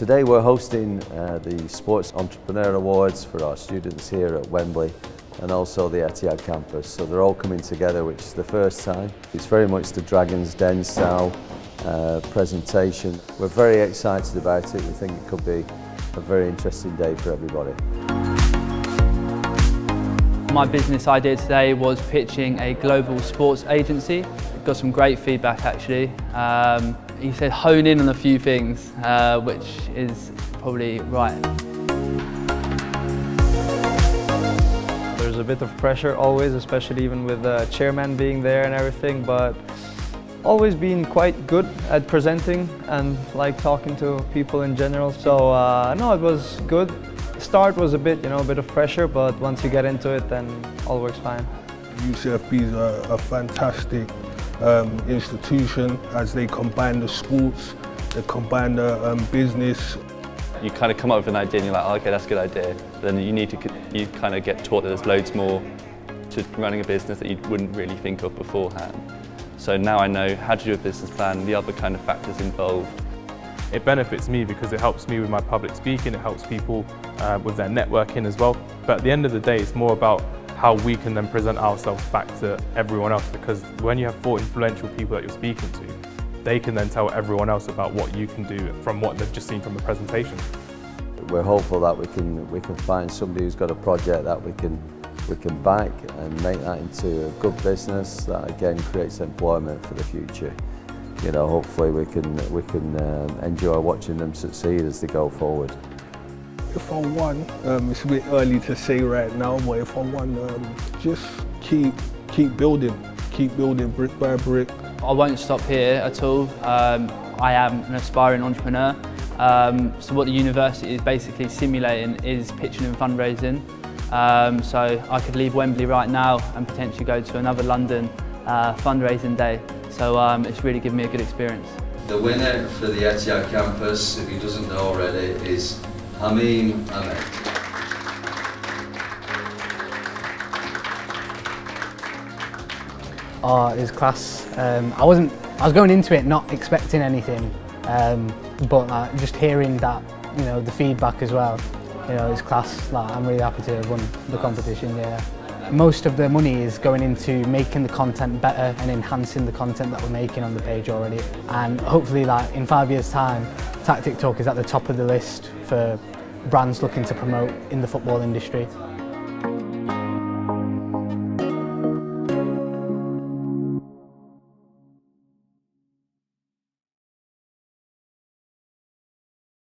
today we're hosting uh, the Sports Entrepreneur Awards for our students here at Wembley and also the Etihad campus. So they're all coming together, which is the first time. It's very much the Dragon's Den style uh, presentation. We're very excited about it. We think it could be a very interesting day for everybody. My business idea today was pitching a global sports agency. Got some great feedback actually. Um, he said hone in on a few things, uh, which is probably right. There's a bit of pressure always, especially even with the chairman being there and everything, but always been quite good at presenting and like talking to people in general. So uh, no, it was good. Start was a bit, you know, a bit of pressure, but once you get into it, then all works fine. UCFB is a, a fantastic um, institution as they combine the sports, they combine the um, business. You kind of come up with an idea and you're like, oh, okay, that's a good idea. But then you need to, you kind of get taught that there's loads more to running a business that you wouldn't really think of beforehand. So now I know how to do a business plan, the other kind of factors involved. It benefits me because it helps me with my public speaking, it helps people uh, with their networking as well. But at the end of the day, it's more about how we can then present ourselves back to everyone else because when you have four influential people that you're speaking to, they can then tell everyone else about what you can do from what they've just seen from the presentation. We're hopeful that we can, we can find somebody who's got a project that we can we can back and make that into a good business that again creates employment for the future. You know, hopefully we can we can um, enjoy watching them succeed as they go forward. If I won, um, it's a bit early to say right now, but if I won, um, just keep keep building, keep building brick by brick. I won't stop here at all. Um, I am an aspiring entrepreneur. Um, so what the university is basically simulating is pitching and fundraising. Um, so I could leave Wembley right now and potentially go to another London uh, fundraising day. So um, it's really given me a good experience. The winner for the Etihad campus, if he doesn't know already, is Hamim Ahmed. Oh, it was class. Um, I wasn't. I was going into it not expecting anything, um, but just hearing that, you know, the feedback as well you know, it's class. Like, I'm really happy to have won the competition, yeah. Most of the money is going into making the content better and enhancing the content that we're making on the page already. And hopefully like in five years time, Tactic Talk is at the top of the list for brands looking to promote in the football industry.